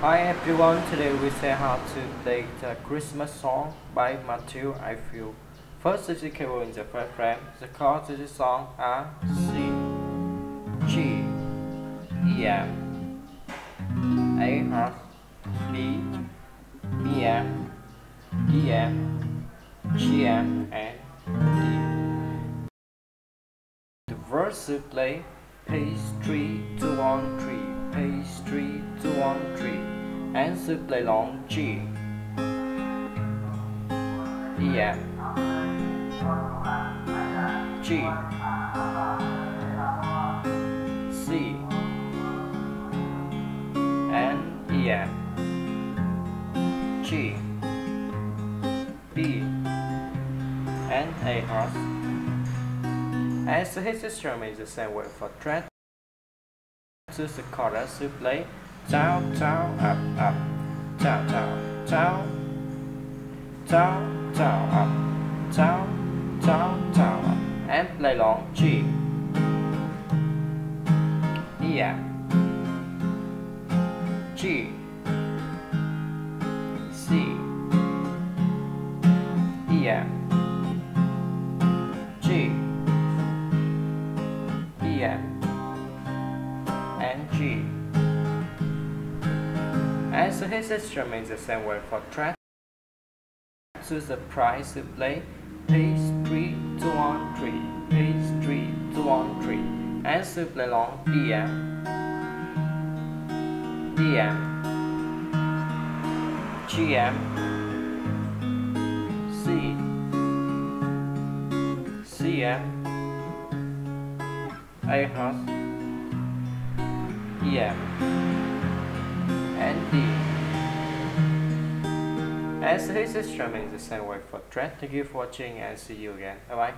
Hi everyone, today we say how to play the Christmas song by Matthew Ifield. First is the cable in the first frame. The chords of the song are C, G, E M, A R, B, B M, D M, G M, and D. The verse play page 3 to 1 3, page 3 to 1 3 and to play long G, E M, G, C, and E M, G, B, and A harp. As his instrument is the same way for thread. To the chorus to play down, down, up, up, down, down, down, down, down, up, down, down, down, up, and play long G, F, G, C, F, G, E, F, and G. As his instrument is the same way for track. To the price to play. Page 3 to 1 3, page 3 to 1 3, and to play long DM, DM, GM, C, CM, A harp, EM. As his instrument is the same way for thread. Thank you for watching and see you again. Bye bye.